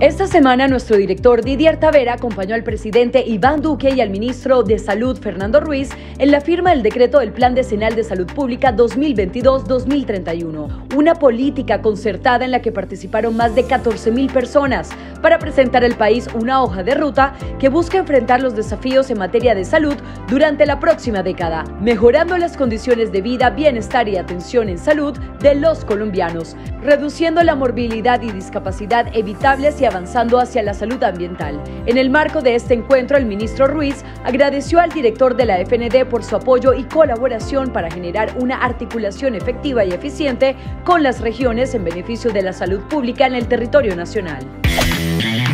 Esta semana nuestro director Didier Tavera acompañó al presidente Iván Duque y al ministro de Salud Fernando Ruiz en la firma del decreto del Plan Decenal de Salud Pública 2022-2031, una política concertada en la que participaron más de 14 mil personas para presentar al país una hoja de ruta que busca enfrentar los desafíos en materia de salud durante la próxima década, mejorando las condiciones de vida, bienestar y atención en salud de los colombianos, reduciendo la morbilidad y discapacidad evitables y avanzando hacia la salud ambiental. En el marco de este encuentro, el ministro Ruiz agradeció al director de la FND por su apoyo y colaboración para generar una articulación efectiva y eficiente con las regiones en beneficio de la salud pública en el territorio nacional. Música